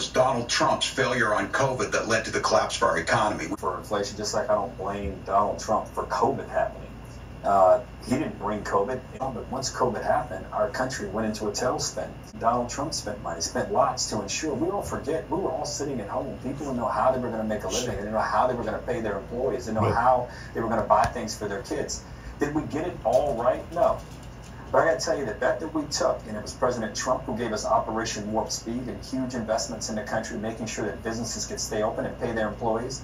was Donald Trump's failure on COVID that led to the collapse of our economy. For inflation, just like I don't blame Donald Trump for COVID happening. Uh, he didn't bring COVID, but once COVID happened, our country went into a tailspin. Donald Trump spent money, spent lots to ensure. We don't forget, we were all sitting at home. People didn't know how they were going to make a living. They didn't know how they were going to pay their employees. They didn't know how they were going to buy things for their kids. Did we get it all right? No. But I got to tell you, the bet that we took, and it was President Trump who gave us Operation Warp Speed and huge investments in the country, making sure that businesses could stay open and pay their employees.